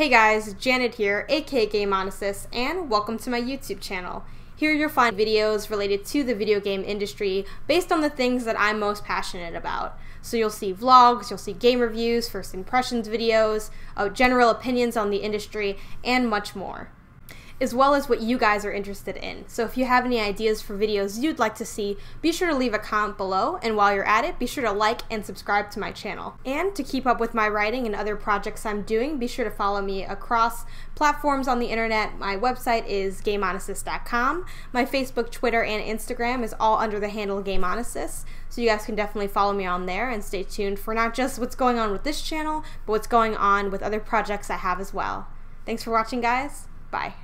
Hey guys, Janet here, aka Gameonysus, and welcome to my YouTube channel. Here you'll find videos related to the video game industry based on the things that I'm most passionate about. So you'll see vlogs, you'll see game reviews, first impressions videos, uh, general opinions on the industry, and much more as well as what you guys are interested in. So if you have any ideas for videos you'd like to see, be sure to leave a comment below, and while you're at it, be sure to like and subscribe to my channel. And to keep up with my writing and other projects I'm doing, be sure to follow me across platforms on the internet. My website is Gameonysus.com. My Facebook, Twitter, and Instagram is all under the handle Gameonysus, so you guys can definitely follow me on there and stay tuned for not just what's going on with this channel, but what's going on with other projects I have as well. Thanks for watching, guys. Bye.